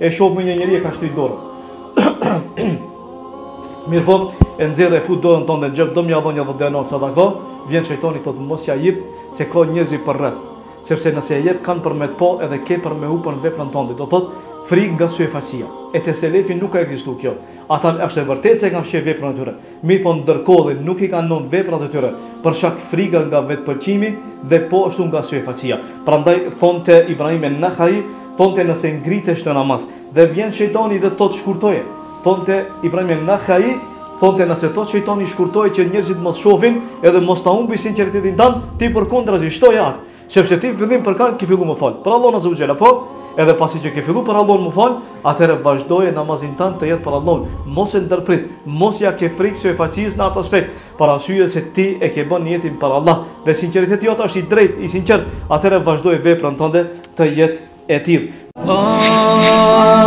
E shoh me një njeri e ka shtrit dorën. Mirëpo, e nxjerr e fut dorën tonde në xhep, do me ja dhon një 10 dinar sadaka. Vjen shejtani thotë mos ja jep se ka njerëz përrreth. Sepse nëse e jep kanë për me t'pa edhe ke për me hup veprën tonde. Do thotë frikë nga syfaqësia. E te selefi nuk ka ekzistuar kjo. Ata është e vërtetë se kanë mshef veprën e tyre. mirëpo ndërkohë edhe nuk i kanë lënë veprat e tyre për shkak frika nga vetëpëlqimi dhe po ashtu nga syfaqësia. Prandaj thonte Ibrahim en-Nakhai, thonte nëse ngritesh në namaz dhe vjen shejtani dhe të thotë shkurtoje, thonte Ibrahim en-Nakhai, thonte nëse t'thotë shejtani shkurtoje që njerëzit të mos shohin edhe mos ta humbi sinqeritetin tënd, ti përkundrazi shtoje atë. Sepse ti fillim për kand ke fillu me u fal? Për Allahun azze ve xhel, po edhe pasi që ke fillu për Allahun me u fal, atëherë vazhdoje namazin tand të jetë për Allahun. Mos e ndërprit, mos ja ke frikë syfaqësisë në atë aspekt, për arsye se ti e ke bo nijetin për Allah. Dhe sinqeriteti jot është i drejtë, i sinqert, atëherë vazhdoje veprën tënde të jetë e tillë. Oh, oh, oh,